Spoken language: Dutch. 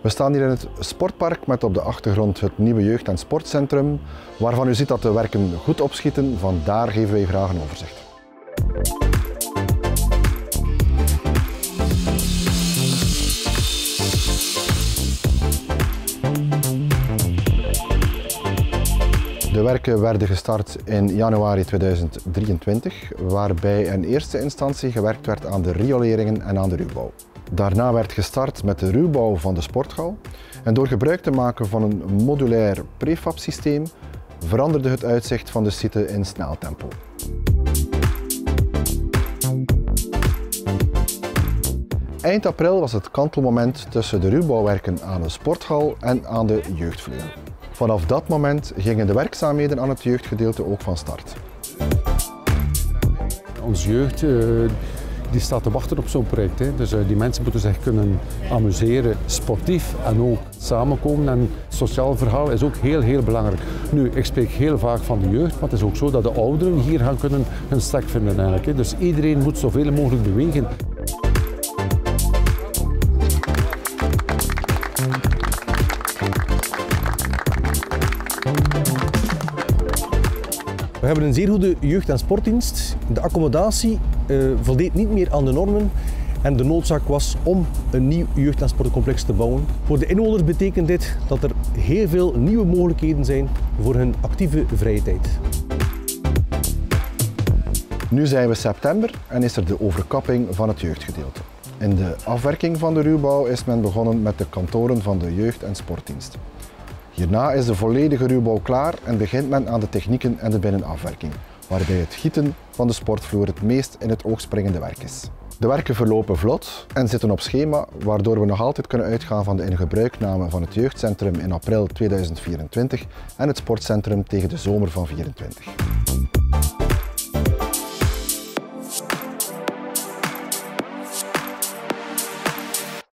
We staan hier in het sportpark met op de achtergrond het nieuwe jeugd- en sportcentrum, waarvan u ziet dat de werken goed opschieten. Vandaar geven wij graag een overzicht. De werken werden gestart in januari 2023, waarbij in eerste instantie gewerkt werd aan de rioleringen en aan de ruwbouw. Daarna werd gestart met de ruwbouw van de sporthal en door gebruik te maken van een modulair prefab systeem veranderde het uitzicht van de site in snel tempo. Eind april was het kantelmoment tussen de ruwbouwwerken aan de sporthal en aan de jeugdvleugel. Vanaf dat moment gingen de werkzaamheden aan het jeugdgedeelte ook van start. Onze jeugd uh, die staat te wachten op zo'n project. Hè. Dus uh, die mensen moeten zich kunnen amuseren, sportief en ook samenkomen. En het sociaal verhaal is ook heel, heel belangrijk. Nu, ik spreek heel vaak van de jeugd, maar het is ook zo dat de ouderen hier gaan kunnen hun stek vinden eigenlijk. Hè. Dus iedereen moet zoveel mogelijk bewegen. We hebben een zeer goede jeugd- en sportdienst. De accommodatie uh, voldeed niet meer aan de normen en de noodzaak was om een nieuw jeugd- en sportcomplex te bouwen. Voor de inwoners betekent dit dat er heel veel nieuwe mogelijkheden zijn voor hun actieve vrije tijd. Nu zijn we september en is er de overkapping van het jeugdgedeelte. In de afwerking van de ruwbouw is men begonnen met de kantoren van de jeugd- en sportdienst. Hierna is de volledige ruwbouw klaar en begint men aan de technieken en de binnenafwerking, waarbij het gieten van de sportvloer het meest in het oog springende werk is. De werken verlopen vlot en zitten op schema, waardoor we nog altijd kunnen uitgaan van de ingebruikname van het jeugdcentrum in april 2024 en het sportcentrum tegen de zomer van 2024.